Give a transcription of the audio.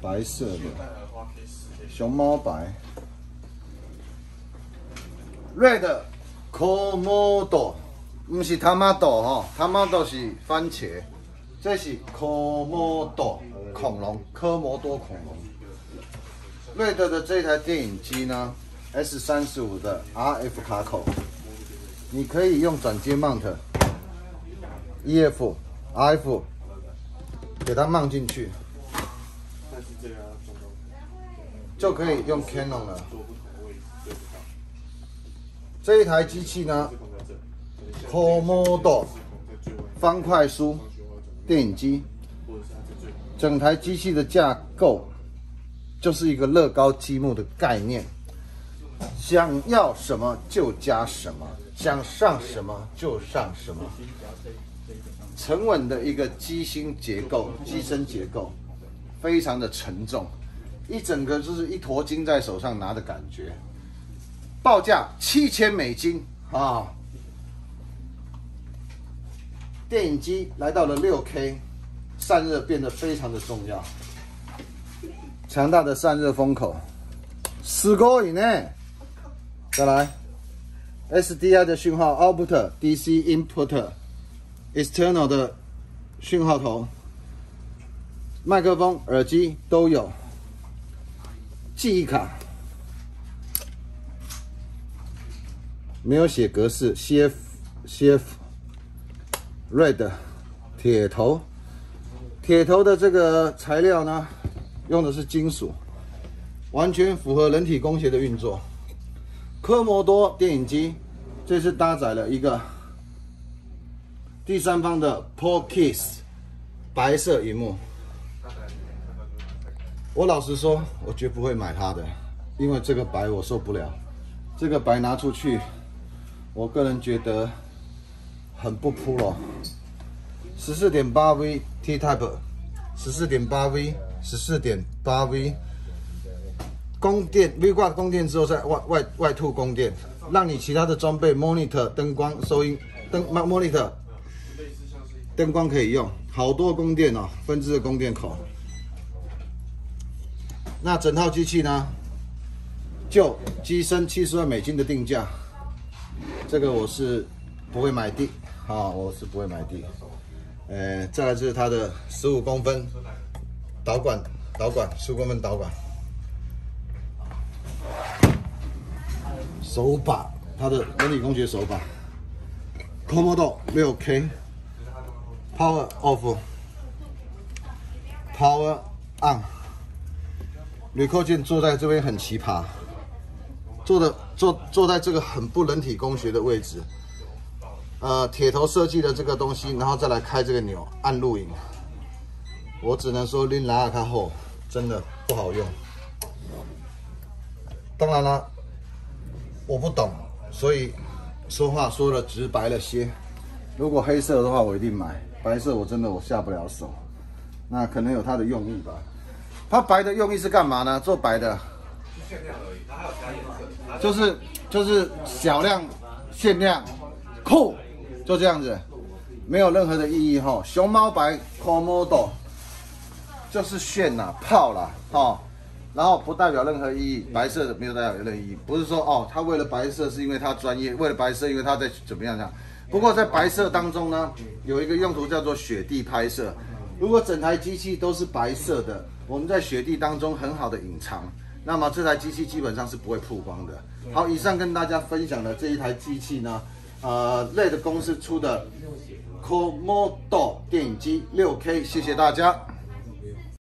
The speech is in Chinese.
白色的熊猫白，Red Komodo，不是 Tomato 哈，Tomato 是番茄，这是 Komodo 恐龙，科摩多恐龙。Red 的这台电影机呢，S 三十五的 RF 卡口，你可以用转接 mount EF、RF 给它 mount 进去，就可以用 Canon 了。这一台机器呢，Komodo 方块书电影机，整台机器的架构。就是一个乐高积木的概念，想要什么就加什么，想上什么就上什么，沉稳的一个机芯结构、机身结构，非常的沉重，一整个就是一坨金在手上拿的感觉。报价七千美金啊！电影机来到了六 K，散热变得非常的重要。强大的散热风口，四个以内。再来，SDI 的讯号，Output DC Input，External 的讯号头，麦克风、耳机都有。记忆卡，没有写格式，CF CF Red 铁头，铁头的这个材料呢？用的是金属，完全符合人体工学的运作。科摩多电影机这次搭载了一个第三方的 ProKiss 白色荧幕。我老实说，我绝不会买它的，因为这个白我受不了。这个白拿出去，我个人觉得很不铺了。十四点八 V T Type，十四点八 V。十四点八 V，供电 V 挂供电之后再外外外吐供电，让你其他的装备 monitor 灯光收音灯 monitor 灯光可以用，好多供电哦，分支的供电口。那整套机器呢，就机身七十万美金的定价，这个我是不会买的，啊，我是不会买的。呃，再来就是它的十五公分。导管，导管，十五公分导管，手把，它的人体工学手把，Comodo 六 K，Power Off，Power On，铝扣件坐在这边很奇葩，坐的坐坐在这个很不人体工学的位置，呃，铁头设计的这个东西，然后再来开这个钮按录影。我只能说，拎拉尔卡后真的不好用。当然了，我不懂，所以说话说的直白了些。如果黑色的话，我一定买；白色我真的我下不了手。那可能有它的用意吧。它白的用意是干嘛呢？做白的，就是就是小量限量，酷，就这样子，没有任何的意义哈。熊猫白 Comodo。就是炫呐，泡啦，哦，然后不代表任何意义，白色的没有代表任何意义，不是说哦，他为了白色是因为他专业，为了白色因为他在怎么样样。不过在白色当中呢，有一个用途叫做雪地拍摄。如果整台机器都是白色的，我们在雪地当中很好的隐藏，那么这台机器基本上是不会曝光的。好，以上跟大家分享的这一台机器呢，呃类的公司出的 Komodo 电影机六 K，谢谢大家。